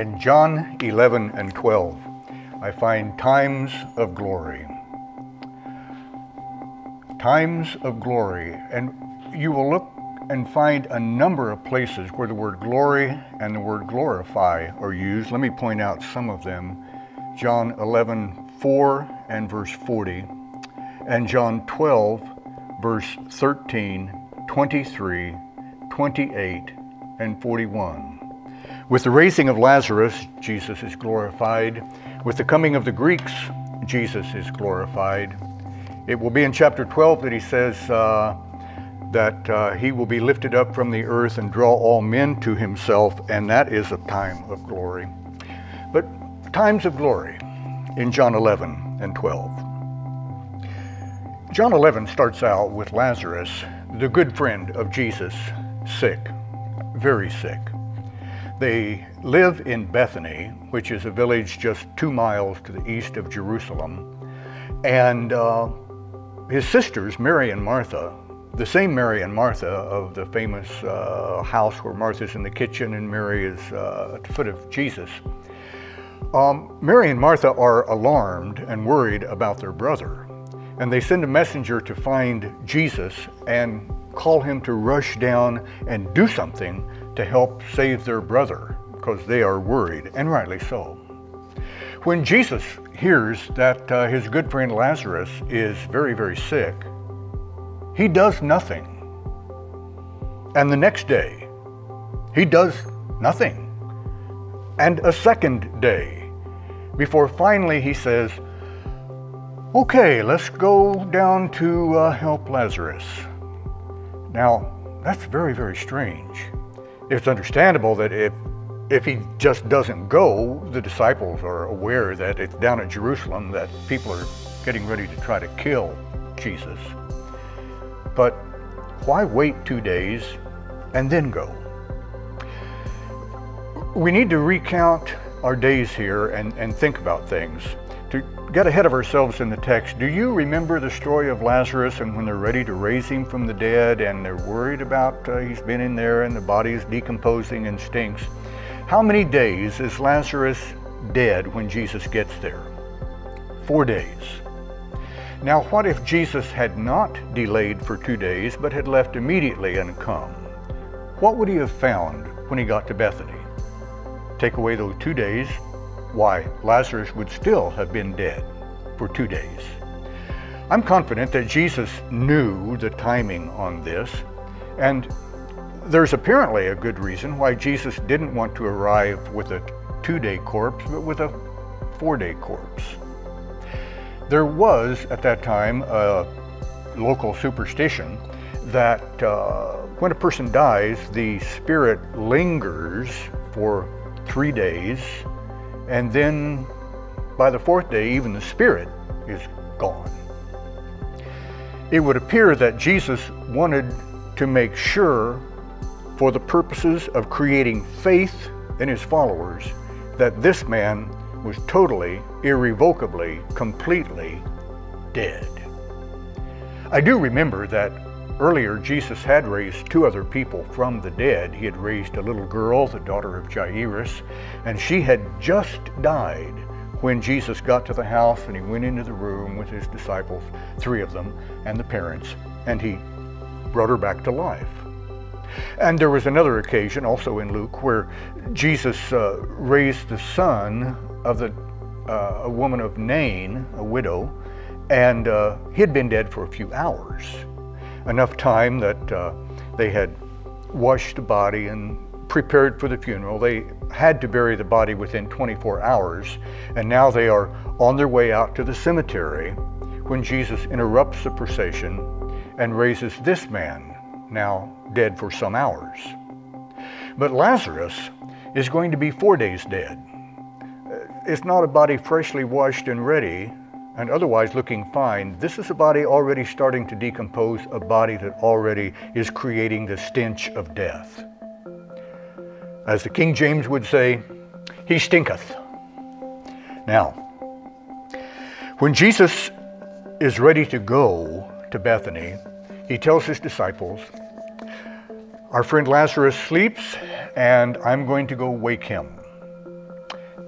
In John 11 and 12, I find times of glory. Times of glory. And you will look and find a number of places where the word glory and the word glorify are used. Let me point out some of them. John 11, 4 and verse 40, and John 12, verse 13, 23, 28, and 41. With the raising of Lazarus, Jesus is glorified. With the coming of the Greeks, Jesus is glorified. It will be in chapter 12 that he says uh, that uh, he will be lifted up from the earth and draw all men to himself, and that is a time of glory. But times of glory in John 11 and 12. John 11 starts out with Lazarus, the good friend of Jesus, sick, very sick. They live in Bethany, which is a village just two miles to the east of Jerusalem. And uh, his sisters, Mary and Martha, the same Mary and Martha of the famous uh, house where Martha's in the kitchen and Mary is uh, at the foot of Jesus. Um, Mary and Martha are alarmed and worried about their brother. And they send a messenger to find Jesus and call him to rush down and do something to help save their brother because they are worried, and rightly so. When Jesus hears that uh, his good friend Lazarus is very, very sick, he does nothing. And the next day, he does nothing. And a second day, before finally he says, Okay, let's go down to uh, help Lazarus. Now, that's very, very strange. It's understandable that if, if he just doesn't go, the disciples are aware that it's down at Jerusalem that people are getting ready to try to kill Jesus. But why wait two days and then go? We need to recount our days here and, and think about things. Get ahead of ourselves in the text, do you remember the story of Lazarus and when they're ready to raise him from the dead and they're worried about uh, he's been in there and the body is decomposing and stinks? How many days is Lazarus dead when Jesus gets there? Four days. Now, what if Jesus had not delayed for two days but had left immediately and come? What would he have found when he got to Bethany? Take away those two days, why, Lazarus would still have been dead for two days. I'm confident that Jesus knew the timing on this, and there's apparently a good reason why Jesus didn't want to arrive with a two day corpse, but with a four day corpse. There was, at that time, a local superstition that uh, when a person dies, the spirit lingers for three days, and then by the fourth day, even the spirit is gone. It would appear that Jesus wanted to make sure, for the purposes of creating faith in his followers, that this man was totally, irrevocably, completely dead. I do remember that earlier Jesus had raised two other people from the dead. He had raised a little girl, the daughter of Jairus, and she had just died when Jesus got to the house and he went into the room with his disciples, three of them, and the parents, and he brought her back to life. And there was another occasion, also in Luke, where Jesus uh, raised the son of the, uh, a woman of Nain, a widow, and uh, he had been dead for a few hours. Enough time that uh, they had washed the body and prepared for the funeral. They had to bury the body within 24 hours, and now they are on their way out to the cemetery when Jesus interrupts the procession and raises this man, now dead for some hours. But Lazarus is going to be four days dead. It's not a body freshly washed and ready and otherwise looking fine. This is a body already starting to decompose, a body that already is creating the stench of death. As the King James would say, he stinketh. Now, when Jesus is ready to go to Bethany, he tells his disciples, Our friend Lazarus sleeps, and I'm going to go wake him.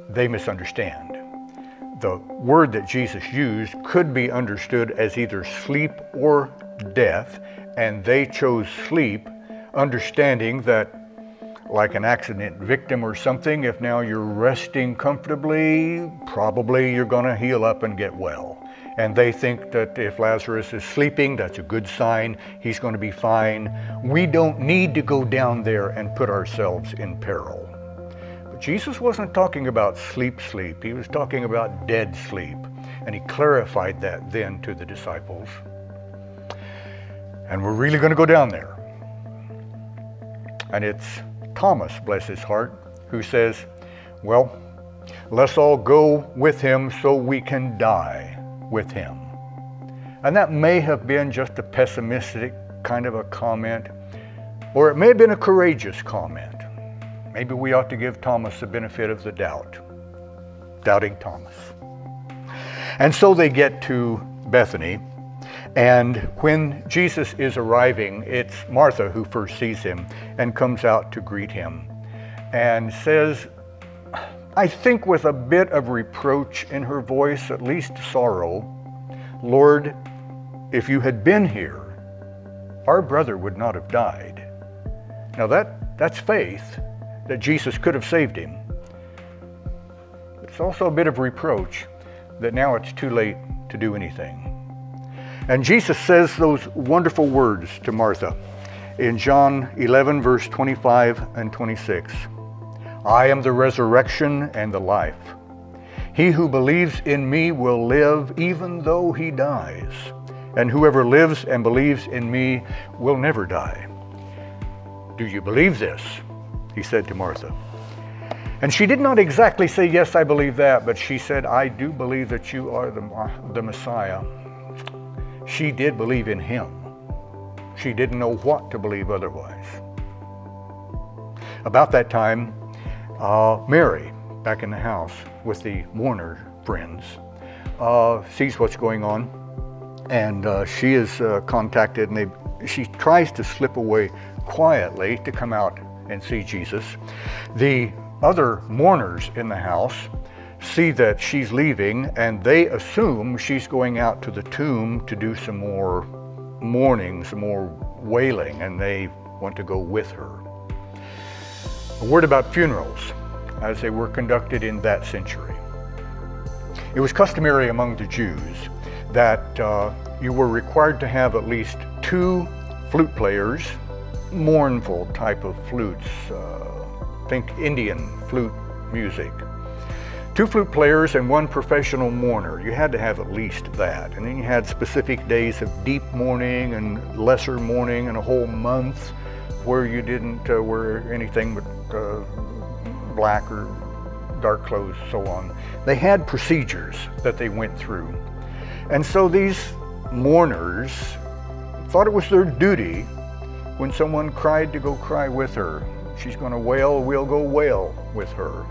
they misunderstand. The word that Jesus used could be understood as either sleep or death, and they chose sleep, understanding that like an accident victim or something, if now you're resting comfortably, probably you're going to heal up and get well. And they think that if Lazarus is sleeping, that's a good sign. He's going to be fine. We don't need to go down there and put ourselves in peril. Jesus wasn't talking about sleep, sleep. He was talking about dead sleep. And he clarified that then to the disciples. And we're really going to go down there. And it's Thomas, bless his heart, who says, Well, let's all go with him so we can die with him. And that may have been just a pessimistic kind of a comment, or it may have been a courageous comment. Maybe we ought to give Thomas the benefit of the doubt. Doubting Thomas. And so they get to Bethany, and when Jesus is arriving, it's Martha who first sees him and comes out to greet him and says, I think with a bit of reproach in her voice, at least sorrow, Lord, if you had been here, our brother would not have died. Now that, that's faith that Jesus could have saved him. It's also a bit of reproach that now it's too late to do anything. And Jesus says those wonderful words to Martha in John 11, verse 25 and 26. I am the resurrection and the life. He who believes in me will live even though he dies, and whoever lives and believes in me will never die. Do you believe this? He said to Martha. And she did not exactly say, Yes, I believe that, but she said, I do believe that you are the, the Messiah, she did believe in him. She didn't know what to believe otherwise. About that time, uh, Mary, back in the house with the mourner friends, uh, sees what's going on, and uh, she is uh, contacted, and they, she tries to slip away quietly to come out and see Jesus. The other mourners in the house see that she's leaving and they assume she's going out to the tomb to do some more mourning, some more wailing, and they want to go with her. A word about funerals as they were conducted in that century. It was customary among the Jews that uh, you were required to have at least two flute players, mournful type of flutes, uh, think Indian flute music, two flute players and one professional mourner. You had to have at least that. And then you had specific days of deep mourning and lesser mourning and a whole month where you didn't uh, wear anything but uh, black or dark clothes, so on. They had procedures that they went through. And so these mourners thought it was their duty when someone cried to go cry with her. She's going to wail, we'll go wail with her.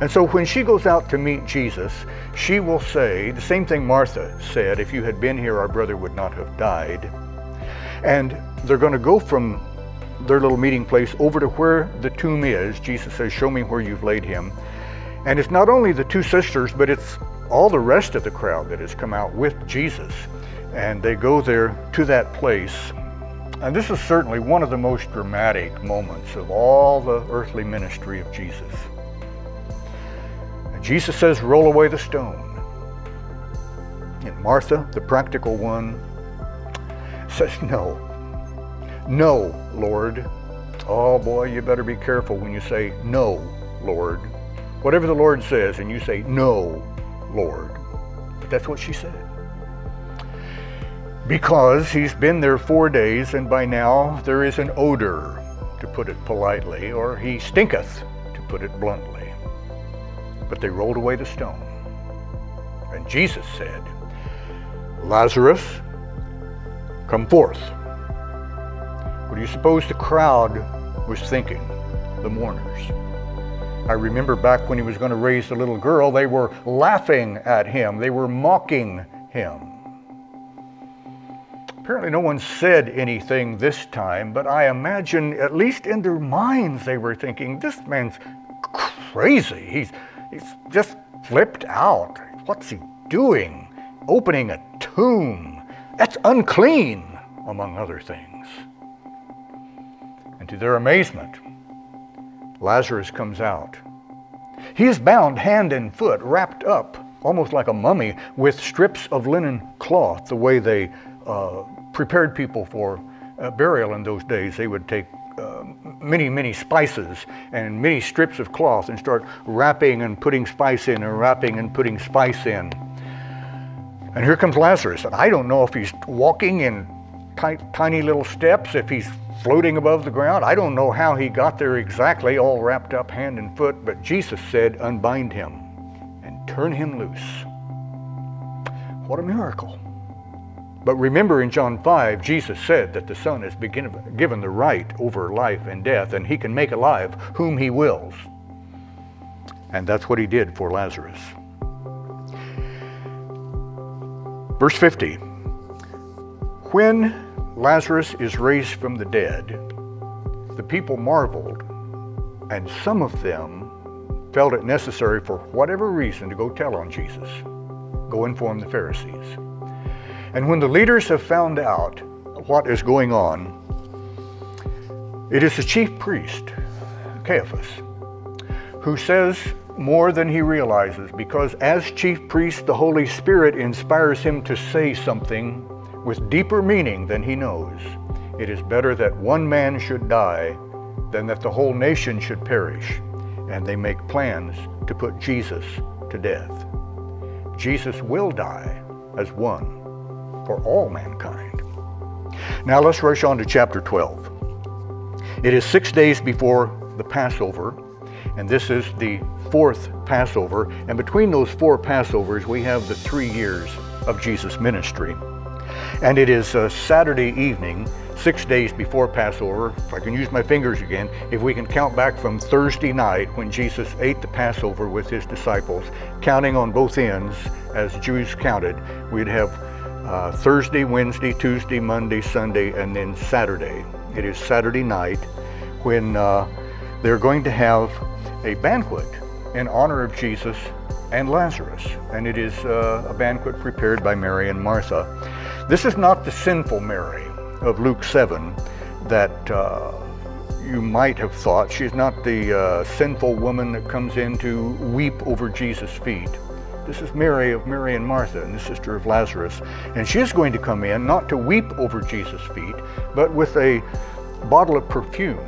And so when she goes out to meet Jesus, she will say the same thing Martha said if you had been here, our brother would not have died. And they're going to go from their little meeting place over to where the tomb is. Jesus says, Show me where you've laid him. And it's not only the two sisters, but it's all the rest of the crowd that has come out with Jesus. And they go there to that place. And this is certainly one of the most dramatic moments of all the earthly ministry of Jesus. Jesus says, roll away the stone. And Martha, the practical one, says, no. No, Lord. Oh boy, you better be careful when you say, no, Lord. Whatever the Lord says, and you say, no, Lord. That's what she said. Because he's been there four days, and by now there is an odor, to put it politely, or he stinketh, to put it bluntly. But they rolled away the stone. And Jesus said, Lazarus, come forth. What do you suppose the crowd was thinking, the mourners? I remember back when he was going to raise the little girl, they were laughing at him, they were mocking him. Apparently, no one said anything this time, but I imagine, at least in their minds, they were thinking, this man's crazy. He's He's just flipped out. What's he doing? Opening a tomb. That's unclean, among other things. And to their amazement, Lazarus comes out. He is bound hand and foot, wrapped up, almost like a mummy, with strips of linen cloth, the way they uh, prepared people for burial in those days. They would take uh, many, many spices and many strips of cloth and start wrapping and putting spice in and wrapping and putting spice in. And here comes Lazarus. And I don't know if he's walking in tiny little steps, if he's floating above the ground. I don't know how he got there exactly, all wrapped up hand and foot, but Jesus said, Unbind him and turn him loose. What a miracle. But remember in John 5, Jesus said that the Son is given the right over life and death, and he can make alive whom he wills. And that's what he did for Lazarus. Verse 50 When Lazarus is raised from the dead, the people marveled, and some of them felt it necessary for whatever reason to go tell on Jesus, go inform the Pharisees. And when the leaders have found out what is going on, it is the chief priest, Caiaphas, who says more than he realizes because as chief priest, the Holy Spirit inspires him to say something with deeper meaning than he knows. It is better that one man should die than that the whole nation should perish. And they make plans to put Jesus to death. Jesus will die as one for all mankind. Now let's rush on to chapter 12. It is six days before the Passover, and this is the fourth Passover. And between those four Passovers, we have the three years of Jesus' ministry. And it is a Saturday evening, six days before Passover. If I can use my fingers again, if we can count back from Thursday night when Jesus ate the Passover with his disciples, counting on both ends as Jews counted, we'd have uh, Thursday, Wednesday, Tuesday, Monday, Sunday, and then Saturday. It is Saturday night when uh, they're going to have a banquet in honor of Jesus and Lazarus. And it is uh, a banquet prepared by Mary and Martha. This is not the sinful Mary of Luke 7 that uh, you might have thought. She's not the uh, sinful woman that comes in to weep over Jesus' feet. This is Mary of Mary and Martha, and the sister of Lazarus. And she is going to come in not to weep over Jesus' feet, but with a bottle of perfume,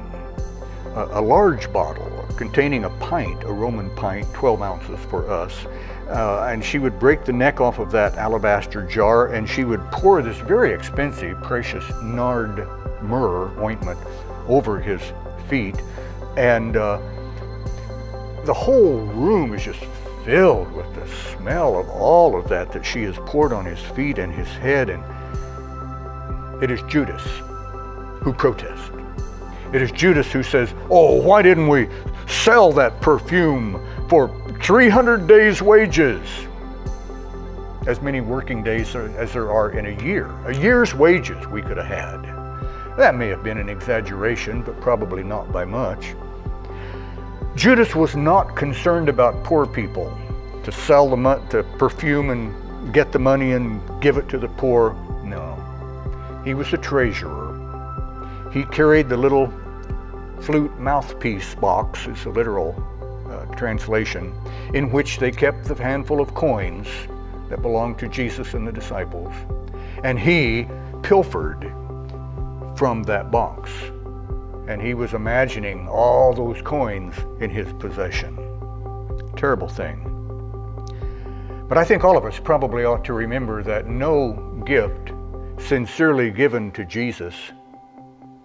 a, a large bottle containing a pint, a Roman pint, 12 ounces for us. Uh, and she would break the neck off of that alabaster jar and she would pour this very expensive, precious nard myrrh ointment over his feet. And uh, the whole room is just filled with the smell of all of that that she has poured on his feet and his head. And it is Judas who protests. It is Judas who says, Oh, why didn't we sell that perfume for 300 days' wages? As many working days as there are in a year. A year's wages we could have had. That may have been an exaggeration, but probably not by much. Judas was not concerned about poor people to sell the, money, to perfume and get the money and give it to the poor. No. He was a treasurer. He carried the little flute mouthpiece box, is a literal uh, translation, in which they kept the handful of coins that belonged to Jesus and the disciples. And he pilfered from that box. And he was imagining all those coins in his possession. Terrible thing. But I think all of us probably ought to remember that no gift sincerely given to Jesus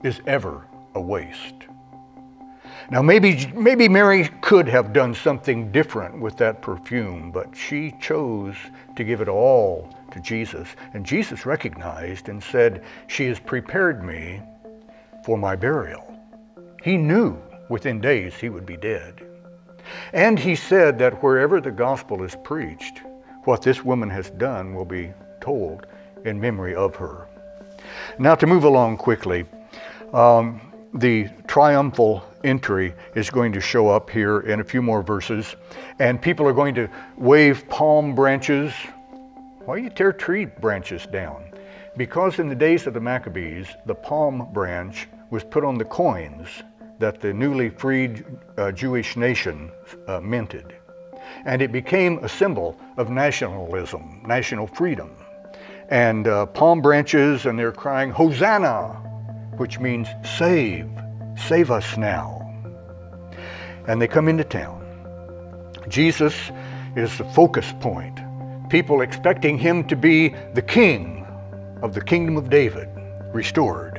is ever a waste. Now, maybe, maybe Mary could have done something different with that perfume, but she chose to give it all to Jesus. And Jesus recognized and said, She has prepared me for my burial. He knew within days he would be dead. And he said that wherever the gospel is preached, what this woman has done will be told in memory of her. Now, to move along quickly, um, the triumphal entry is going to show up here in a few more verses, and people are going to wave palm branches. Why do you tear tree branches down? Because in the days of the Maccabees, the palm branch was put on the coins that the newly freed uh, Jewish nation uh, minted. And it became a symbol of nationalism, national freedom. And uh, palm branches, and they're crying, Hosanna, which means save, save us now. And they come into town. Jesus is the focus point. People expecting him to be the king of the kingdom of David, restored.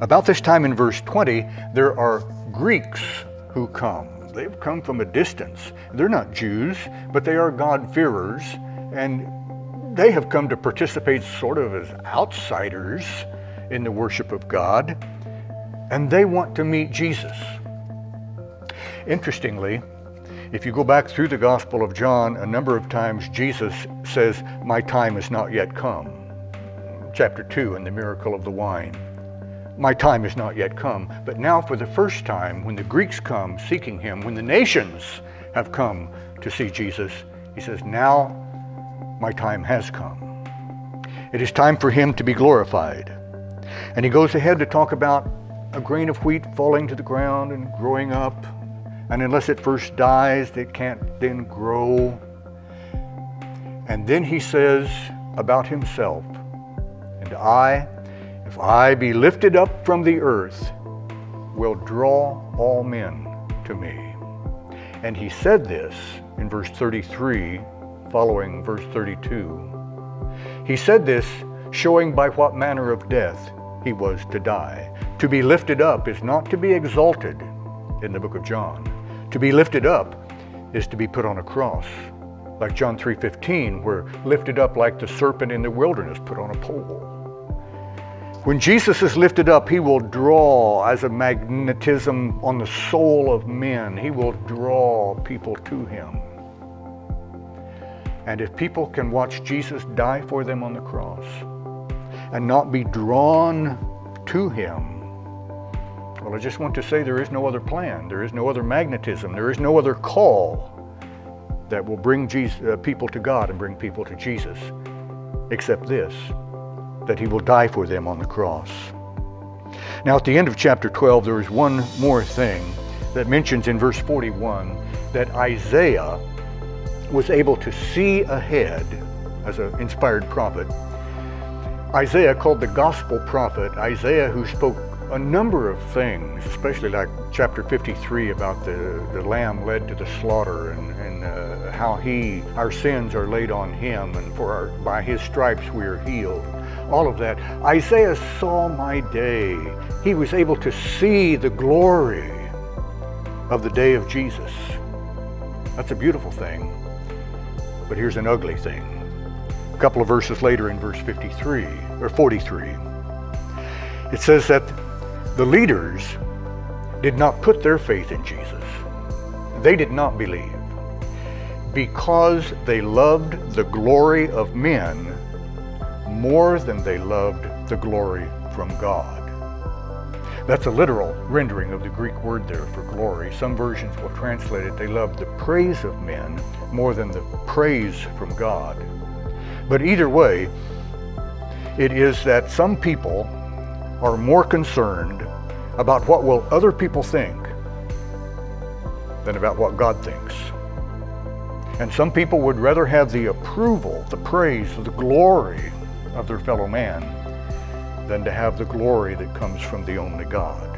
About this time in verse 20, there are Greeks who come. They've come from a distance. They're not Jews, but they are God-fearers, and they have come to participate sort of as outsiders in the worship of God, and they want to meet Jesus. Interestingly, if you go back through the Gospel of John, a number of times Jesus says, My time has not yet come. Chapter 2 in the miracle of the wine my time is not yet come. But now, for the first time, when the Greeks come seeking him, when the nations have come to see Jesus, he says, Now my time has come. It is time for him to be glorified. And he goes ahead to talk about a grain of wheat falling to the ground and growing up. And unless it first dies, it can't then grow. And then he says about himself, And I if I be lifted up from the earth, will draw all men to me. And he said this in verse 33, following verse 32. He said this showing by what manner of death he was to die. To be lifted up is not to be exalted in the book of John. To be lifted up is to be put on a cross. Like John 3.15, where lifted up like the serpent in the wilderness, put on a pole. When Jesus is lifted up, he will draw as a magnetism on the soul of men. He will draw people to him. And if people can watch Jesus die for them on the cross and not be drawn to him, well, I just want to say there is no other plan. There is no other magnetism. There is no other call that will bring Jesus, uh, people to God and bring people to Jesus except this that he will die for them on the cross. Now, at the end of chapter 12, there is one more thing that mentions in verse 41 that Isaiah was able to see ahead as an inspired prophet. Isaiah, called the gospel prophet, Isaiah who spoke a number of things, especially like chapter 53 about the, the lamb led to the slaughter and, and uh, how he, our sins are laid on him and for our, by his stripes we are healed all of that. Isaiah saw my day. He was able to see the glory of the day of Jesus. That's a beautiful thing. But here's an ugly thing. A couple of verses later in verse 53 or 43, it says that the leaders did not put their faith in Jesus. They did not believe because they loved the glory of men more than they loved the glory from God. That's a literal rendering of the Greek word there for glory. Some versions will translate it, they loved the praise of men more than the praise from God. But either way, it is that some people are more concerned about what will other people think than about what God thinks. And some people would rather have the approval, the praise, the glory of their fellow man than to have the glory that comes from the only God.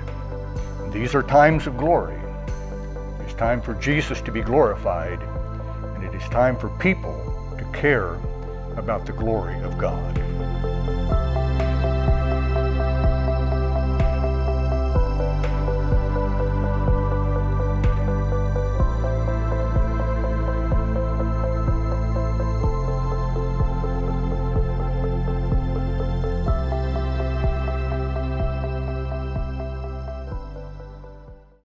And these are times of glory. It's time for Jesus to be glorified, and it is time for people to care about the glory of God.